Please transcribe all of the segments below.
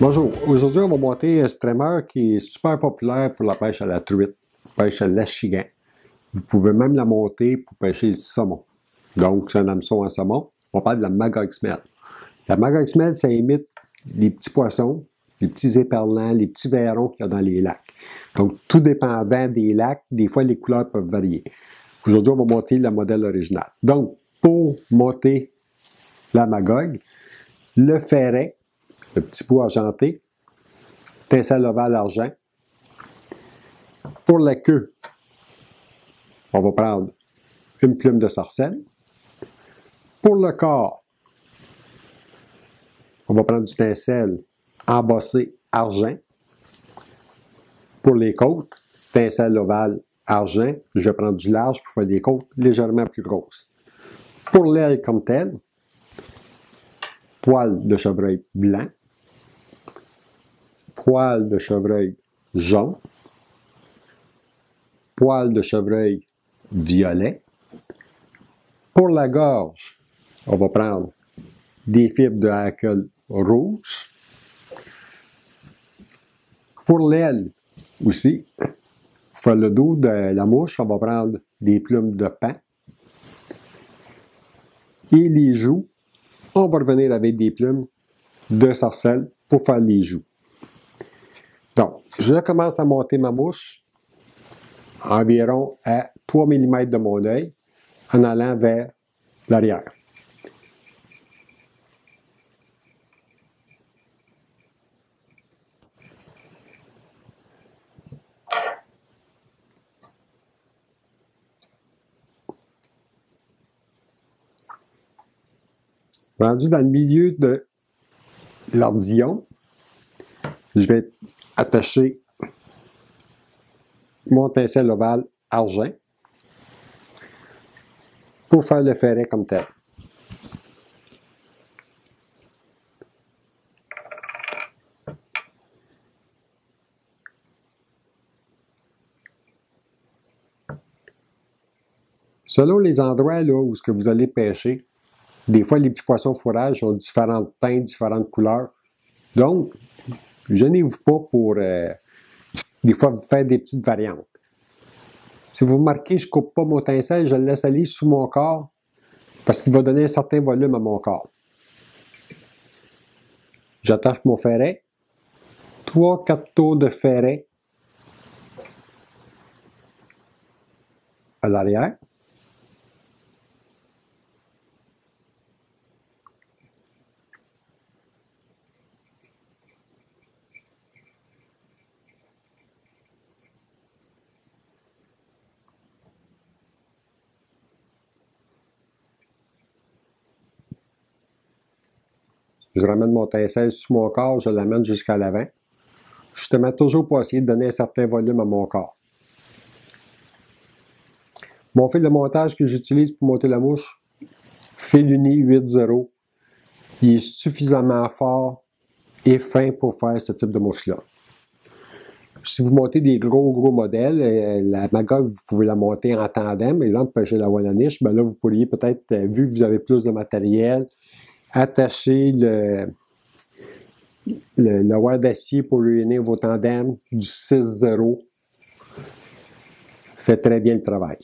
Bonjour, aujourd'hui on va monter un streamer qui est super populaire pour la pêche à la truite, pêche à l'achigan. Vous pouvez même la monter pour pêcher le saumon. Donc c'est un hameçon en saumon. On parle de la Magog Smell. La Magog Smell, ça imite les petits poissons, les petits éperlants, les petits verrons qu'il y a dans les lacs. Donc tout dépendant des lacs, des fois les couleurs peuvent varier. Aujourd'hui on va monter le modèle original. Donc pour monter la Magog, le ferret, le petit bout argenté, pincelle ovale argent. Pour la queue, on va prendre une plume de sarcelle. Pour le corps, on va prendre du tincelle embossé argent. Pour les côtes, tincelle ovale argent. Je vais prendre du large pour faire des côtes légèrement plus grosses. Pour l'aile comme telle, poil de chevreuil blanc, poil de chevreuil jaune, poil de chevreuil violet. Pour la gorge, on va prendre des fibres de hackle rouge. Pour l'aile aussi, pour le dos de la mouche, on va prendre des plumes de pain. Et les joues, on va revenir avec des plumes de sarcelle pour faire les joues. Je commence à monter ma mouche environ à 3 mm de mon œil en allant vers l'arrière. Rendu dans le milieu de l'ardillon, je vais attacher mon tincelle ovale argent pour faire le ferret comme tel. Selon les endroits où que vous allez pêcher, des fois les petits poissons fourrage ont différentes teintes, différentes couleurs. Donc, gênez-vous pas pour euh, des fois faire des petites variantes. Si vous remarquez, je ne coupe pas mon tincelle, je le laisse aller sous mon corps parce qu'il va donner un certain volume à mon corps. J'attache mon ferret. Trois, quatre tours de ferret à l'arrière. Je ramène mon tincelle sous mon corps, je l'amène jusqu'à l'avant. Justement, toujours pour essayer de donner un certain volume à mon corps. Mon fil de montage que j'utilise pour monter la mouche, fil uni 8.0, il est suffisamment fort et fin pour faire ce type de mouche-là. Si vous montez des gros, gros modèles, euh, la Magog, vous pouvez la monter en tandem. Exemple, pêcher la Wallaniche, ben là, vous pourriez peut-être, euh, vu que vous avez plus de matériel, attacher le, le, wire d'acier pour unir vos tandems du 6-0 fait très bien le travail.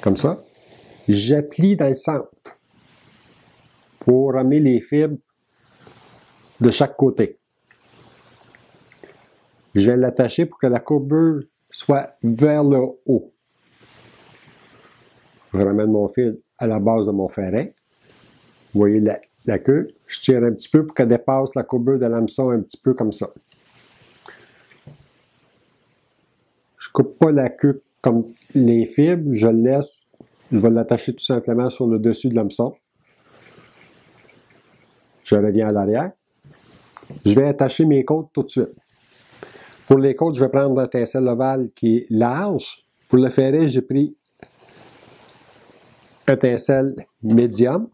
Comme ça. J'applique dans le centre pour ramener les fibres de chaque côté. Je vais l'attacher pour que la courbure soit vers le haut. Je ramène mon fil à la base de mon ferret. Vous voyez la, queue. Je tire un petit peu pour qu'elle dépasse la courbure de l'hameçon un petit peu comme ça. Je ne coupe pas la queue comme les fibres. Je laisse. Je vais l'attacher tout simplement sur le dessus de l'hameçon. Je reviens à l'arrière. Je vais attacher mes côtes tout de suite. Pour les côtes, je vais prendre un tincelle ovale qui est large. Pour le ferret, j'ai pris étincelle médium.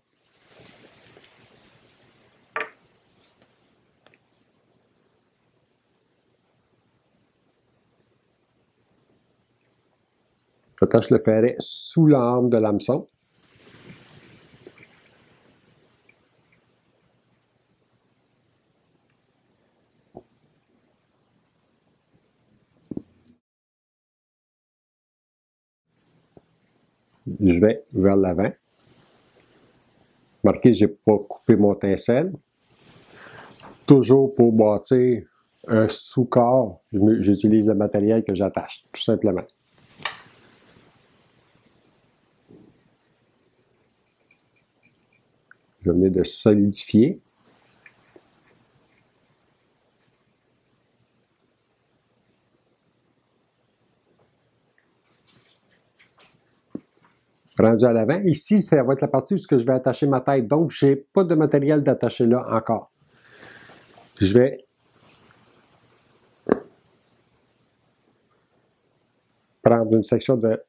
J'attache le ferret sous l'arme de l'hameçon. Je vais vers l'avant. Marquez, je n'ai pas coupé mon tincelle. Toujours pour bâtir un sous-corps, j'utilise le matériel que j'attache, tout simplement. Je venais de solidifier. À l'avant. Ici, ça va être la partie où je vais attacher ma tête. Donc, je n'ai pas de matériel d'attacher là encore. Je vais prendre une section de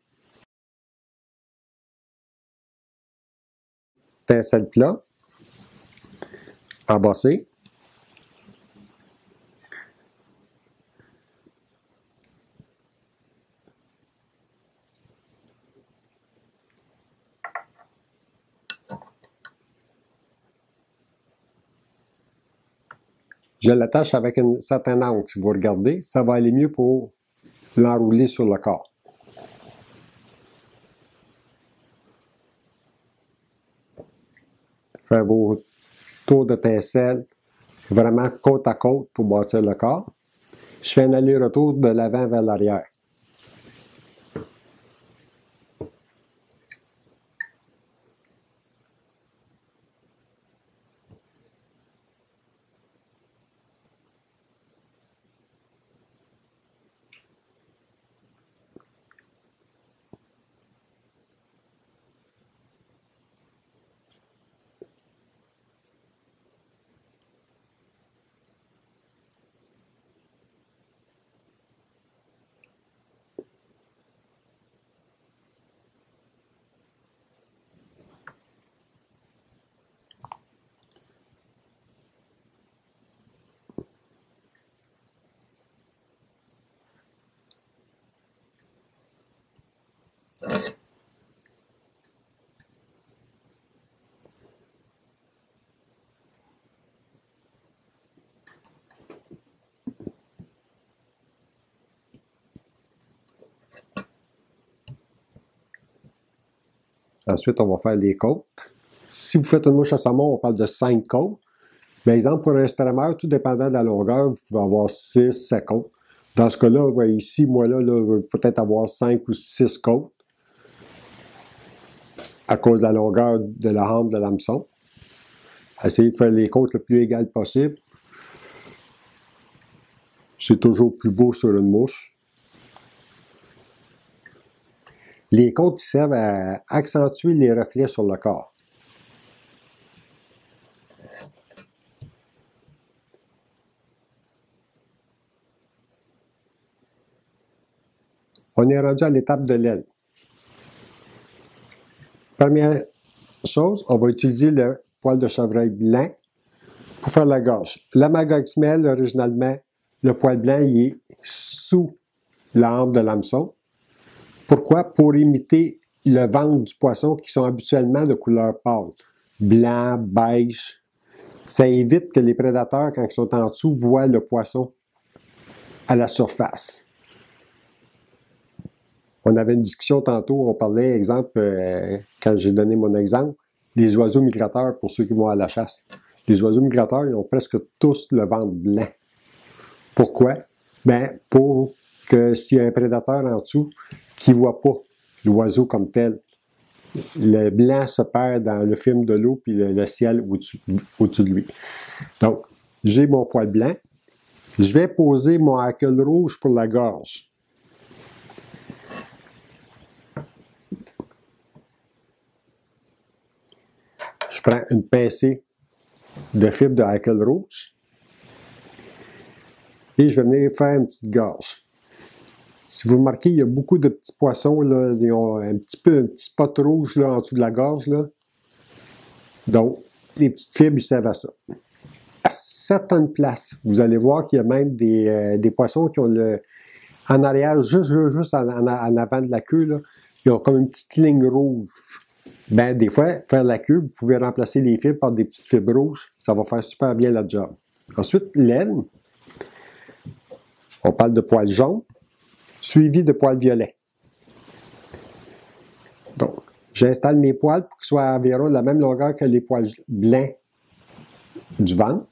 pincelle plat, embossé. Je l'attache avec un certain angle. Si vous regardez, ça va aller mieux pour l'enrouler sur le corps. Faire vos tours de pincelle vraiment côte à côte pour bâtir le corps. Je fais un aller-retour de l'avant vers l'arrière. Ensuite, on va faire les côtes. Si vous faites une mouche à saumon, on parle de 5 côtes. Par exemple, pour un spérameur, tout dépendant de la longueur, vous pouvez avoir 6, 7 côtes. Dans ce cas-là, ici, moi, là, là peut-être avoir 5 ou 6 côtes à cause de la longueur de la hampe de l'hameçon. Essayez de faire les côtes le plus égales possible. C'est toujours plus beau sur une mouche. Les côtes servent à accentuer les reflets sur le corps. On est rendu à l'étape de l'aile. Première chose, on va utiliser le poil de chevreuil blanc pour faire la gorge. La magoxmel, originalement, le poil blanc, il est sous la de l'hameçon. Pourquoi? Pour imiter le ventre du poisson qui sont habituellement de couleur pâle. Blanc, beige. Ça évite que les prédateurs, quand ils sont en dessous, voient le poisson à la surface. On avait une discussion tantôt, on parlait, exemple, euh, quand j'ai donné mon exemple, les oiseaux migrateurs pour ceux qui vont à la chasse. Les oiseaux migrateurs, ils ont presque tous le ventre blanc. Pourquoi? Ben, pour que s'il y a un prédateur en dessous, qui ne voit pas l'oiseau comme tel. Le blanc se perd dans le film de l'eau puis le, ciel au-dessus de lui. Donc, j'ai mon poil blanc. Je vais poser mon hackle rouge pour la gorge. Je prends une pincée de fibre de hackle rouge et je vais venir faire une petite gorge. Si vous remarquez, il y a beaucoup de petits poissons, là, ont un petit peu un petit spot rouge là, en dessous de la gorge. Là. Donc, les petites fibres, servent à ça. À certaines places, vous allez voir qu'il y a même des, euh, poissons qui ont le. En arrière, juste, juste en, avant de la queue, ils ont comme une petite ligne rouge. Ben, des fois, faire la queue, vous pouvez remplacer les fibres par des petites fibres rouges. Ça va faire super bien la job. Ensuite, l'aile. On parle de poils jaunes suivi de poils violets. Donc, J'installe mes poils pour qu'ils soient environ de la même longueur que les poils blancs du ventre.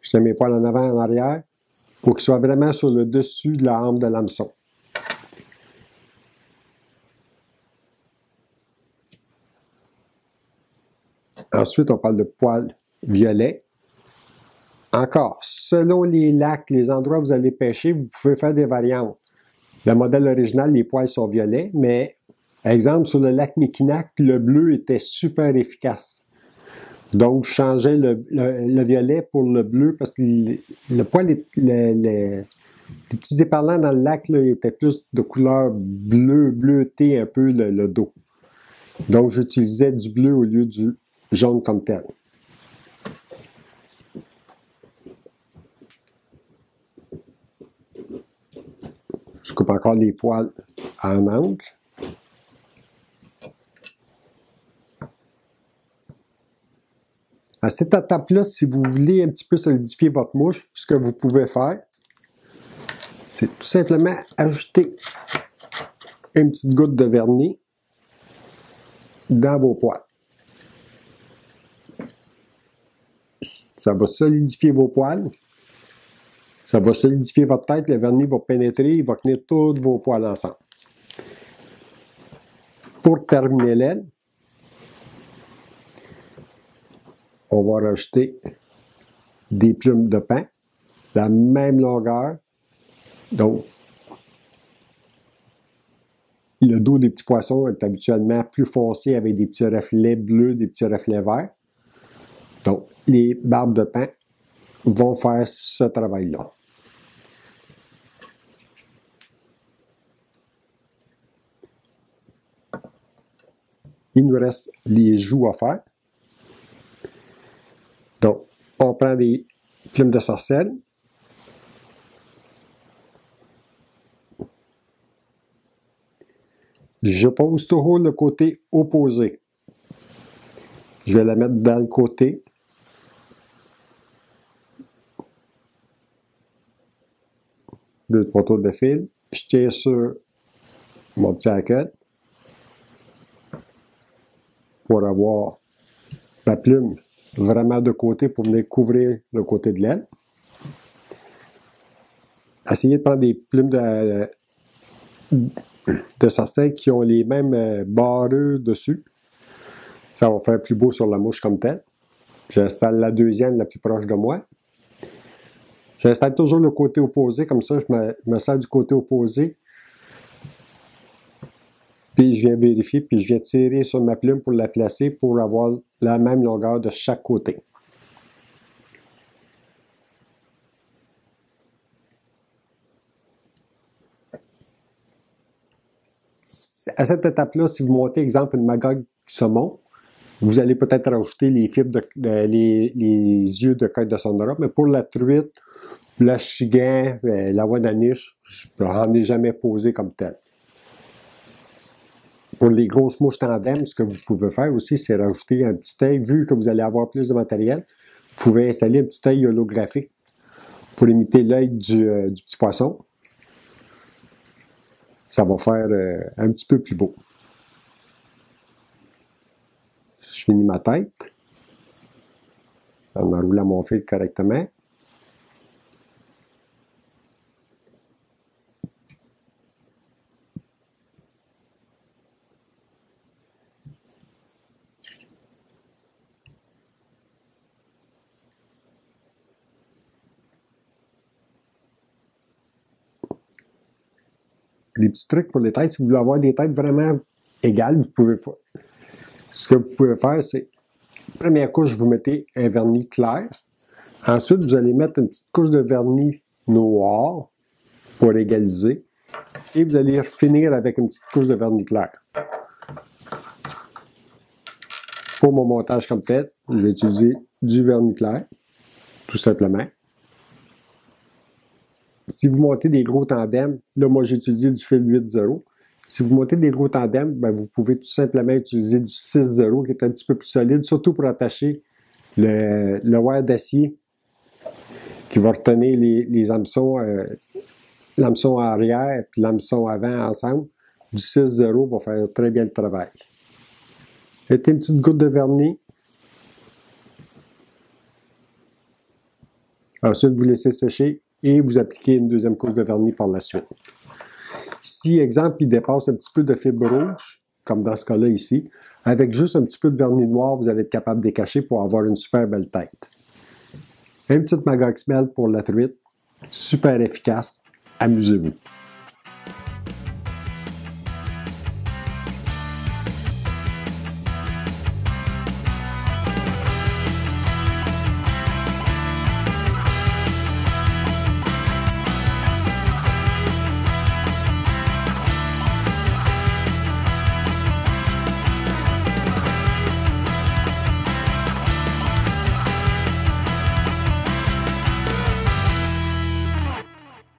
Je mets mes poils en avant et en arrière pour qu'ils soient vraiment sur le dessus de la hampe de l'hameçon. Ensuite, on parle de poils violets. Encore, selon les lacs, les endroits où vous allez pêcher, vous pouvez faire des variantes. Le modèle original, les poils sont violets, mais, exemple, sur le lac Mikinak, le bleu était super efficace. Donc, je changeais le, violet pour le bleu parce que le, poil, les petits éparlants dans le lac étaient plus de couleur bleu, bleuté un peu le, dos. Donc, j'utilisais du bleu au lieu du jaune comme tel. Je coupe encore les poils en angle. À cette étape-là, si vous voulez un petit peu solidifier votre mouche, ce que vous pouvez faire, c'est tout simplement ajouter une petite goutte de vernis dans vos poils. Ça va solidifier vos poils. Ça va solidifier votre tête, le vernis va pénétrer, il va tenir tous vos poils ensemble. Pour terminer l'aile, on va rajouter des plumes de pain, la même longueur. Donc, le dos des petits poissons est habituellement plus foncé avec des petits reflets bleus, des petits reflets verts. Donc, les barbes de pain vont faire ce travail-là. Il nous reste les joues à faire. Donc, on prend des plumes de sarcelle. Je pose toujours le côté opposé. Je vais la mettre dans le côté deux, trois de fil. Je tiens sur mon petit pour avoir la plume vraiment de côté pour venir couvrir le côté de l'aile. Essayez de prendre des plumes de, de qui ont les mêmes euh, barreux dessus. Ça va faire plus beau sur la mouche comme tel. J'installe la deuxième la plus proche de moi. J'installe toujours le côté opposé, comme ça je me, sers du côté opposé. Puis je viens vérifier, puis je viens tirer sur ma plume pour la placer pour avoir la même longueur de chaque côté. À cette étape-là, si vous montez, exemple, une magog saumon, vous allez peut-être rajouter les fibres, de, les, yeux de coque de sonora, mais pour la truite, le chigan, euh, la wananiche, je n'en ai jamais posé comme tel. Pour les grosses mouches tandem, ce que vous pouvez faire aussi, c'est rajouter un petit œil. Vu que vous allez avoir plus de matériel, vous pouvez installer un petit œil holographique pour imiter l'œil du, euh, petit poisson. Ça va faire euh, un petit peu plus beau. Je finis ma tête en enroulant mon fil correctement. Les petits trucs pour les têtes, si vous voulez avoir des têtes vraiment égales, vous pouvez faire. Ce que vous pouvez faire, c'est première couche, vous mettez un vernis clair. Ensuite, vous allez mettre une petite couche de vernis noir pour égaliser. Et vous allez finir avec une petite couche de vernis clair. Pour mon montage comme tête, je vais utiliser du vernis clair, tout simplement. Si vous montez des gros tandems, là, moi, j'ai utilisé du fil 8.0. Si vous montez des gros tandems, ben, vous pouvez tout simplement utiliser du 6.0 qui est un petit peu plus solide, surtout pour attacher le, le wire d'acier qui va retenir les, les hameçons, euh, l'hameçon arrière et l'hameçon avant ensemble. Du 6-0 va faire très bien le travail. Mettez une petite goutte de vernis. Ensuite, vous laissez sécher et vous appliquez une deuxième couche de vernis par la suite. Si, exemple, il dépasse un petit peu de fibre rouge, comme dans ce cas-là ici, avec juste un petit peu de vernis noir, vous allez être capable de décacher pour avoir une super belle tête. Une petite Magax pour la truite, super efficace. Amusez-vous.